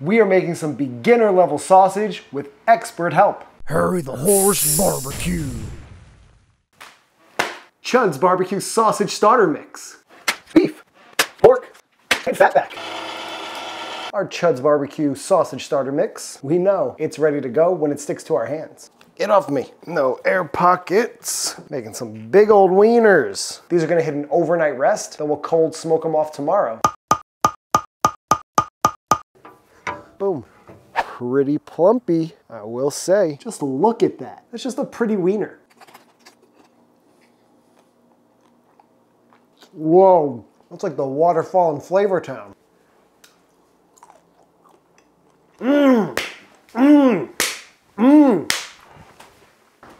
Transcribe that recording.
We are making some beginner level sausage with expert help. Harry the Horse Barbecue. Chud's Barbecue Sausage Starter Mix. Beef, pork, and fatback. Our Chud's Barbecue Sausage Starter Mix, we know it's ready to go when it sticks to our hands. Get off me. No air pockets. Making some big old wieners. These are gonna hit an overnight rest, then we'll cold smoke them off tomorrow. Boom. Pretty plumpy, I will say. Just look at that. That's just a pretty wiener. Whoa, that's like the waterfall in Flavor Town. Mmm, mmm, mmm.